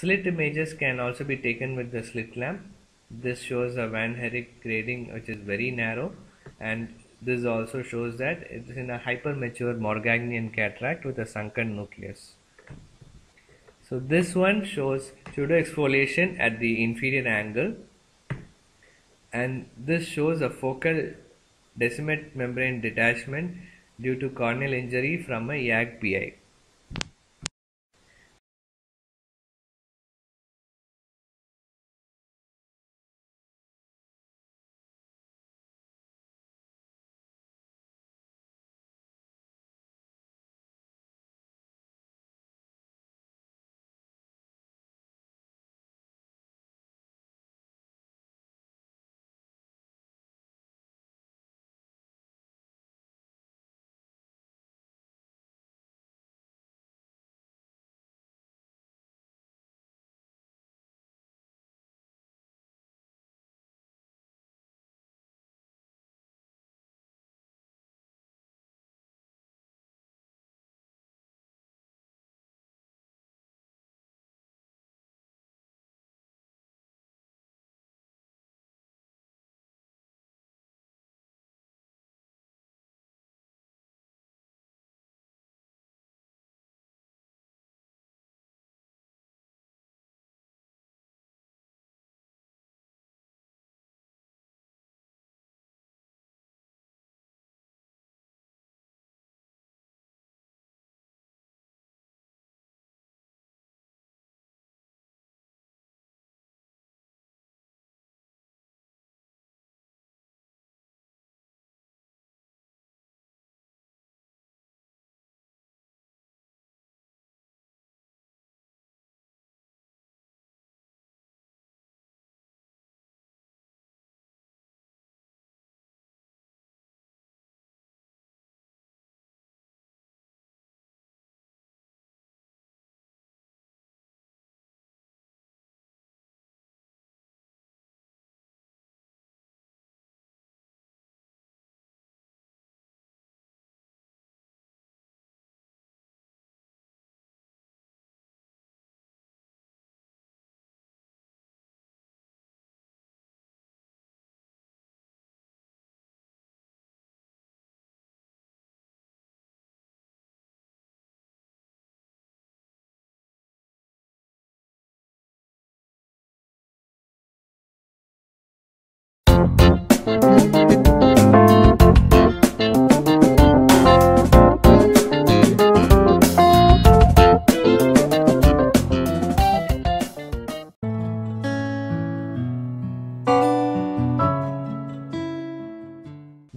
Slit images can also be taken with the slit lamp. This shows a Van Herick grading which is very narrow and this also shows that it is in a hypermature Morgagnian cataract with a sunken nucleus. So this one shows pseudoexfoliation at the inferior angle and this shows a focal Descemet membrane detachment due to corneal injury from a YAG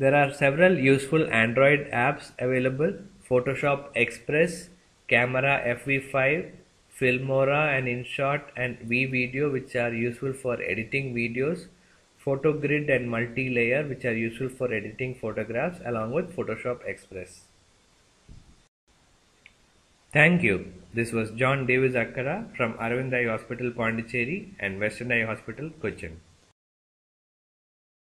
There are several useful Android apps available Photoshop Express, Camera FV5, Filmora and InShot and VVideo which are useful for editing videos, PhotoGrid and Multilayer which are useful for editing photographs along with Photoshop Express. Thank you. This was John Davis Akkara from Aravind Eye Hospital Pondicherry and Westend Eye Hospital Cochin.